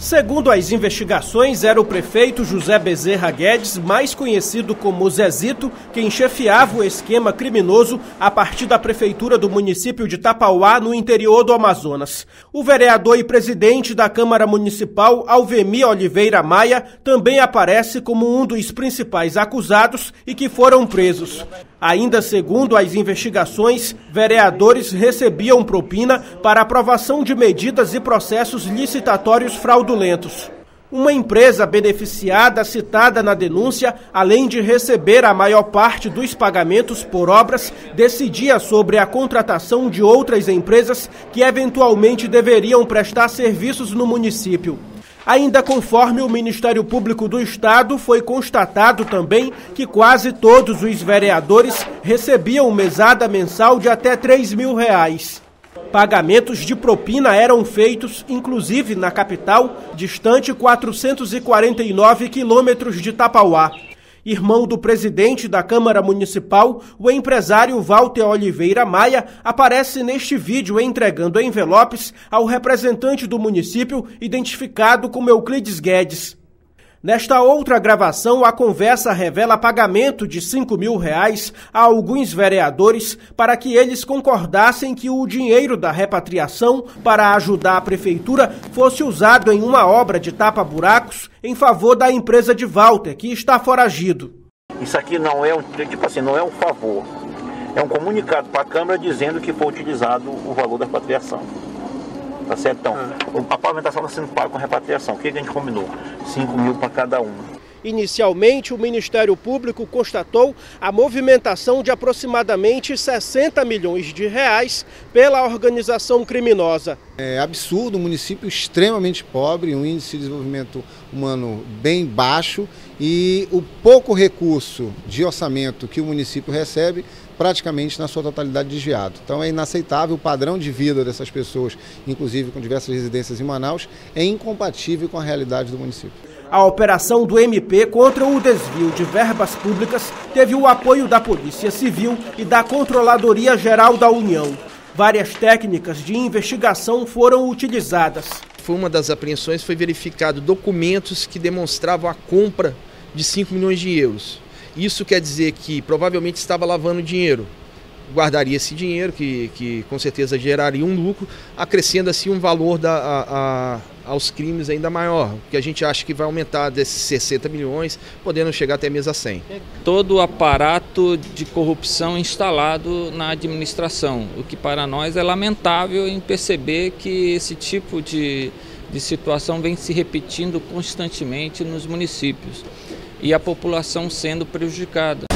Segundo as investigações, era o prefeito José Bezerra Guedes, mais conhecido como Zezito, quem chefiava o esquema criminoso a partir da prefeitura do município de Tapauá, no interior do Amazonas. O vereador e presidente da Câmara Municipal, Alvemir Oliveira Maia, também aparece como um dos principais acusados e que foram presos. Ainda segundo as investigações, vereadores recebiam propina para aprovação de medidas e processos licitatórios fraudulentos. Uma empresa beneficiada citada na denúncia, além de receber a maior parte dos pagamentos por obras, decidia sobre a contratação de outras empresas que eventualmente deveriam prestar serviços no município. Ainda conforme o Ministério Público do Estado, foi constatado também que quase todos os vereadores recebiam mesada mensal de até 3 mil reais. Pagamentos de propina eram feitos, inclusive na capital, distante 449 quilômetros de Tapauá. Irmão do presidente da Câmara Municipal, o empresário Walter Oliveira Maia aparece neste vídeo entregando envelopes ao representante do município, identificado como Euclides Guedes. Nesta outra gravação, a conversa revela pagamento de 5 mil reais a alguns vereadores para que eles concordassem que o dinheiro da repatriação para ajudar a prefeitura fosse usado em uma obra de tapa-buracos em favor da empresa de Walter, que está foragido. Isso aqui não é um, tipo assim, não é um favor. É um comunicado para a Câmara dizendo que foi utilizado o valor da repatriação. Tá certo? Então, a pavimentação está sendo paga com repatriação. O que a gente combinou? 5 mil para cada um. Inicialmente, o Ministério Público constatou a movimentação de aproximadamente 60 milhões de reais pela organização criminosa. É absurdo, um município extremamente pobre, um índice de desenvolvimento humano bem baixo e o pouco recurso de orçamento que o município recebe praticamente na sua totalidade desviado. Então é inaceitável o padrão de vida dessas pessoas, inclusive com diversas residências em Manaus, é incompatível com a realidade do município. A operação do MP contra o desvio de verbas públicas teve o apoio da Polícia Civil e da Controladoria Geral da União. Várias técnicas de investigação foram utilizadas. Foi uma das apreensões foi verificado documentos que demonstravam a compra de 5 milhões de euros. Isso quer dizer que provavelmente estava lavando dinheiro. Guardaria esse dinheiro, que, que com certeza geraria um lucro, acrescendo assim um valor da, a, a, aos crimes ainda maior, que a gente acha que vai aumentar desses 60 milhões, podendo chegar até mesa 100. Todo o aparato de corrupção instalado na administração, o que para nós é lamentável em perceber que esse tipo de, de situação vem se repetindo constantemente nos municípios e a população sendo prejudicada.